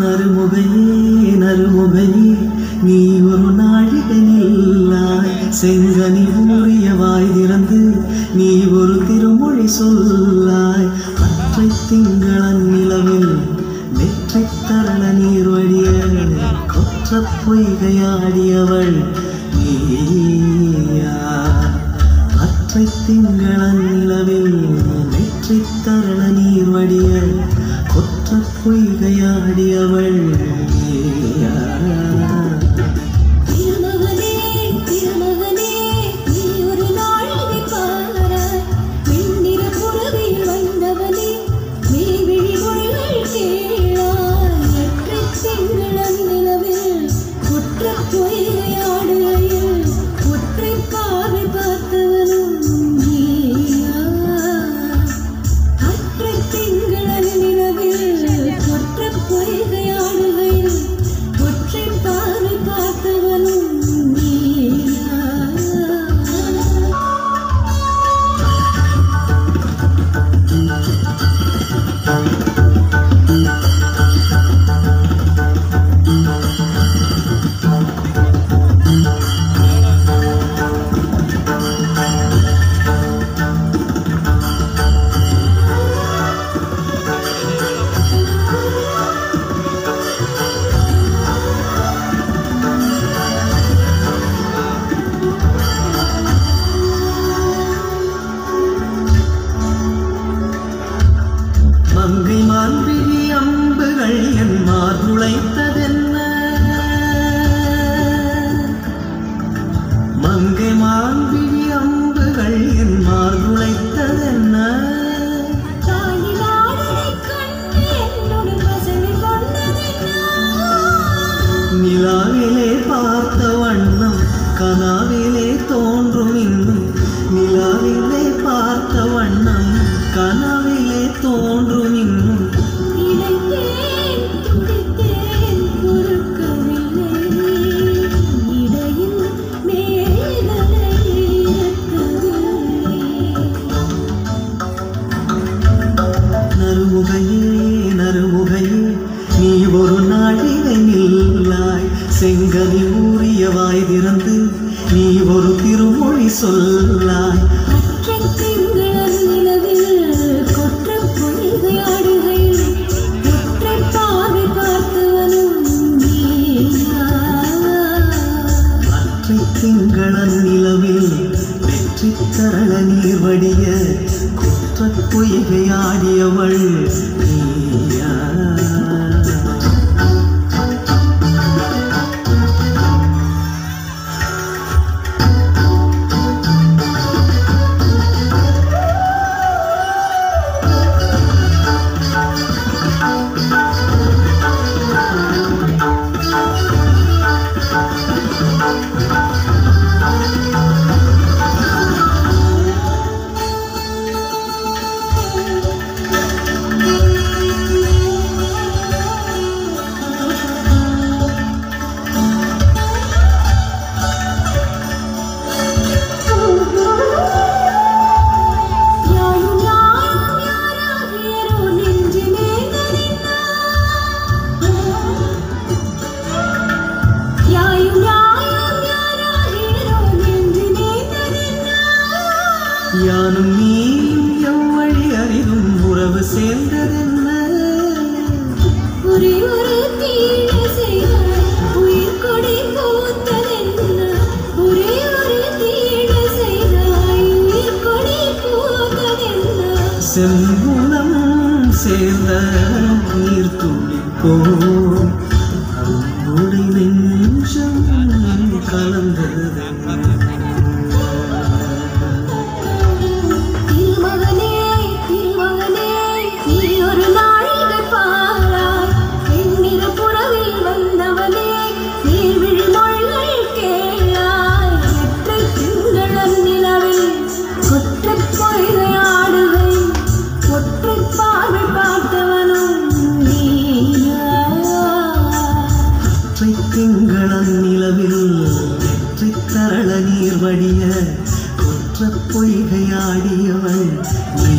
நறுமுகையே நறுமுகையே நீ ஒரு நாழிகனில்லாய் செங்கனி ஊறிய வாய் திறந்து நீ ஒரு திருமொழி சொல்லாய் அற்றை திங்களன் நிலவில் வெற்றை தரள நீர் வழிய கொற்ற பொய்கையாடியவள் நீயா அற்றை திங்களன் நிலவில் நெற்றி தரள நீர் கொற்ற பொய்கையாடியவள் அங்கே மான்பிழி அம்புகள் என் மார்புழைத்ததென்ன நிலாவிலே பார்த்த வண்ணம் கனாவிலே தோன்றும் இன்னும். நிலாவிலே பார்த்த வண்ணம் கனாவிலே தோன்றும் நறுமுகையே நறுமுகையே நீ ஒரு நாழிகை நில்லாய். செங்கனி ஊறிய வாய் திறந்து நீ ஒரு திருமொழி சொல்லாய். திங்களன் நிலவில் வெற்றி தரள நீர் வடிய பொய்கையாடியவள் நீ சேர்ந்ததென்ன ஒரே ஒரு தீய செய்தாய், உயிர் கொடி பூத்ததென்ன? ஒரே ஒரு தீய செய்தாய், உயிர் கொடி பூத்ததென்ன? செம்புலம் சேர்ந்த நீர் துளிப்போம் அன்புடை நெஞ்சம் പൊയ്കയാടിയവൾ. നീ